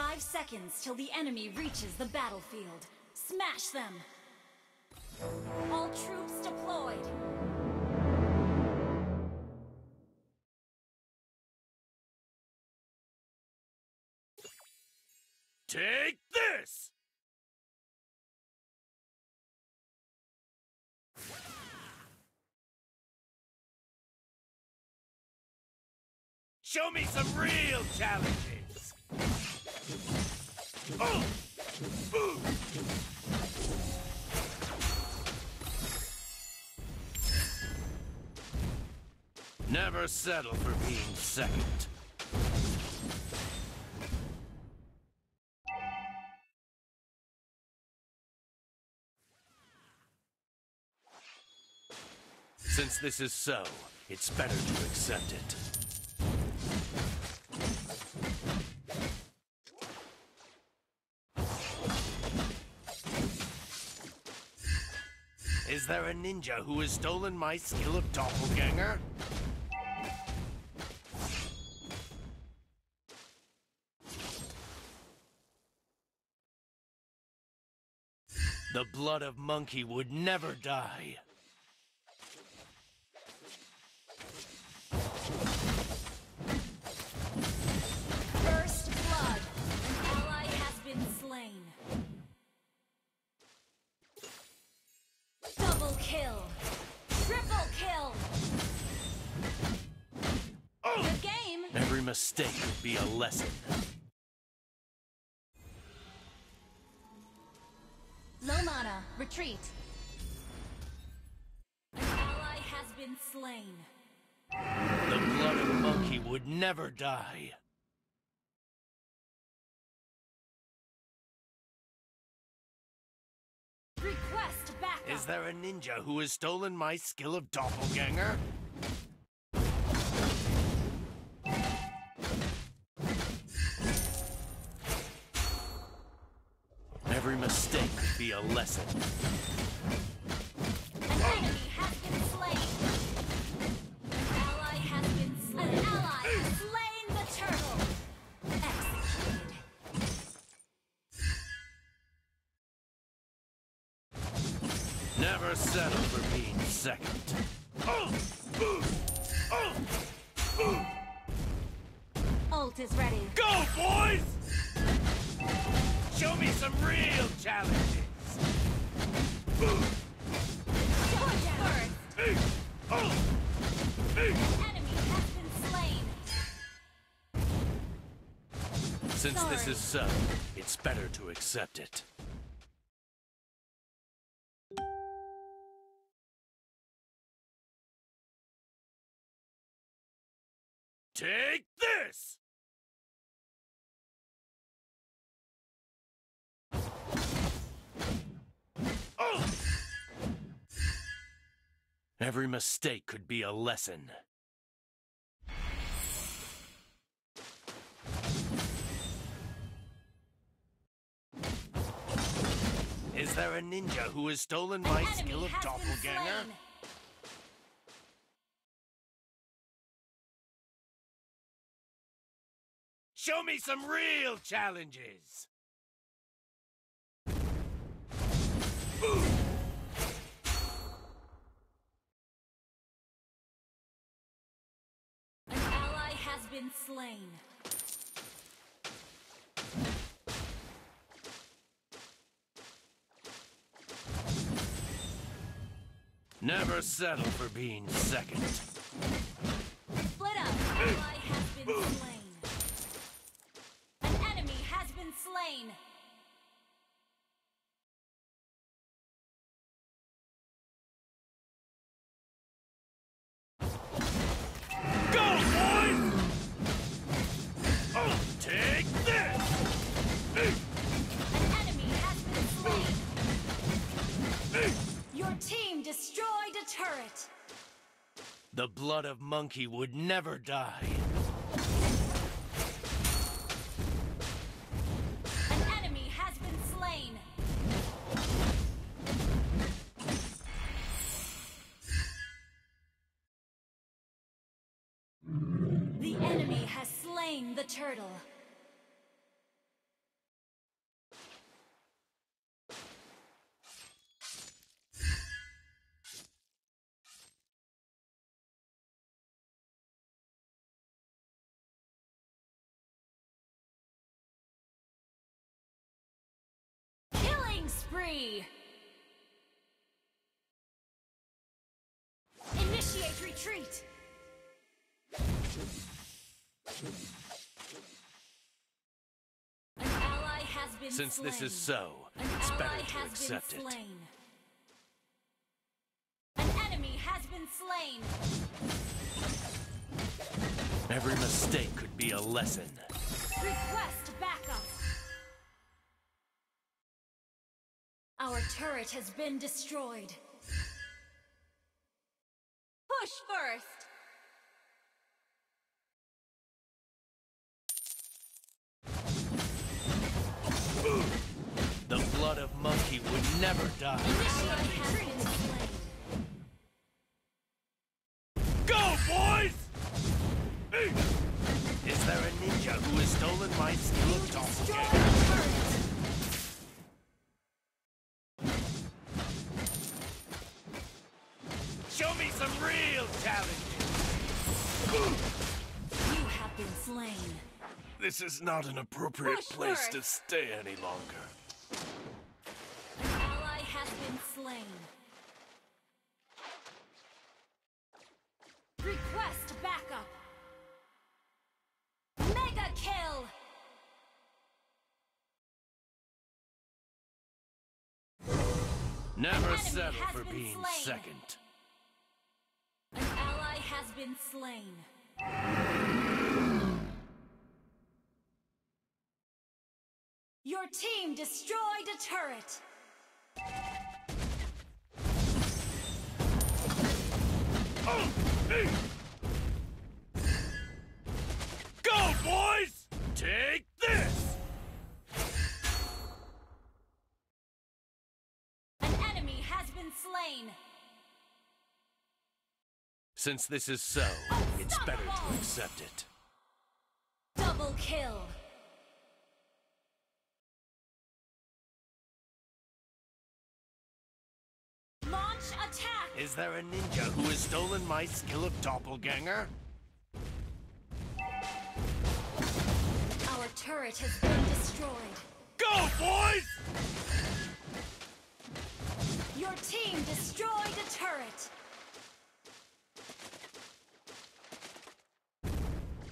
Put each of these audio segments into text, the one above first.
five seconds till the enemy reaches the battlefield. Smash them! All troops deployed! Take this! Show me some real challenges! Never settle for being second. Since this is so, it's better to accept it. Is there a ninja who has stolen my skill of doppelganger? The blood of monkey would never die. Kill! Triple kill! Good game! Every mistake would be a lesson. Low mana, retreat. An ally has been slain. The blood of monkey would never die. Request! Is there a ninja who has stolen my skill of doppelganger? Every mistake be a lesson. Never settle for being second. Ult is ready. Go, boys! Show me some real challenges. Ooh! Show. Hey! Oh! Hey! Enemy has been slain. Since this is so, it's better to accept it. Take this! Oh! Every mistake could be a lesson. Is there a ninja who has stolen my skill of doppelganger? Show me some real challenges! Ooh. An ally has been slain. Never settle for being second. Split up. An ally has been slain. An enemy has been slain. Go, boys! Oh, take this! Hey, An enemy has been slain. hey. Your team destroyed a turret. The blood of monkey would never die. enemy has slain the turtle. Killing spree! Initiate retreat! Since slain. this is so, An it's better to accept it. An enemy has been slain. Every mistake could be a lesson. Request backup. Our turret has been destroyed. Push first. The blood of monkey would never die. Initiate has been slain. Go, boys! Is there a ninja who has stolen my skill of doppelganger? Show me some real talent! You have been slain. This is not an appropriate Push place to stay any longer. An ally has been slain. Request backup. Mega kill. Never settle for being slain. second. An ally has been slain. Your team destroyed a turret. Go, boys! Take this! An enemy has been slain. Since this is so, it's better to accept it. Double kill. Launch attack. Is there a ninja who has stolen my skill of doppelganger? Turret has been destroyed. Go, boys! Your team destroyed a turret.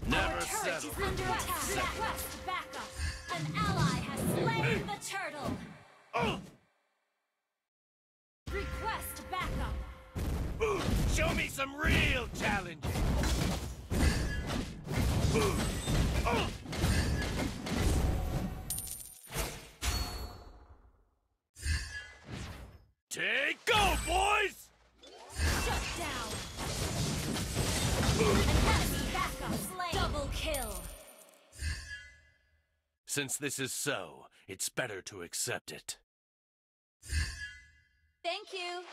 Never Our turret settle is under attack. Request backup. An ally has slain the turtle. Oh! Request backup. Ooh, Show me some real challenging! Ooh, oh! Since this is so, it's better to accept it. Thank you.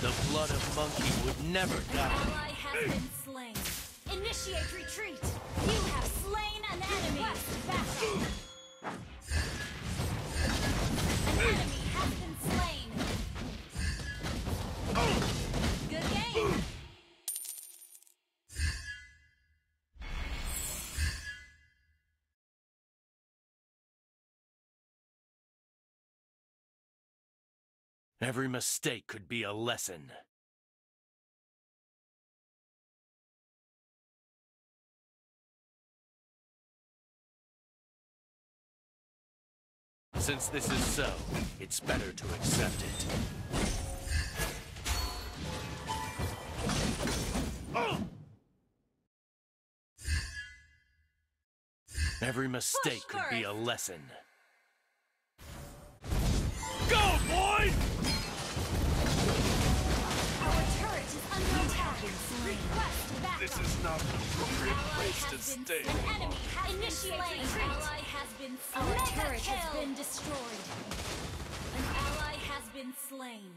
The blood of monkey would never die. An ally has been slain. Initiate retreat. You have slain an enemy. Request backup. An enemy Every mistake could be a lesson. Since this is so, it's better to accept it. Oh! Every mistake could be a lesson. Go, boys! This is not an appropriate Ally place to has stay. slain. An enemy has Initiate been slain. An ally has been slain. Our turret has been destroyed. An ally has been slain.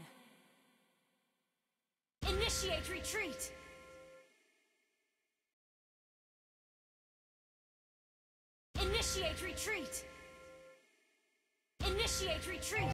Initiate retreat. Initiate retreat. Initiate retreat.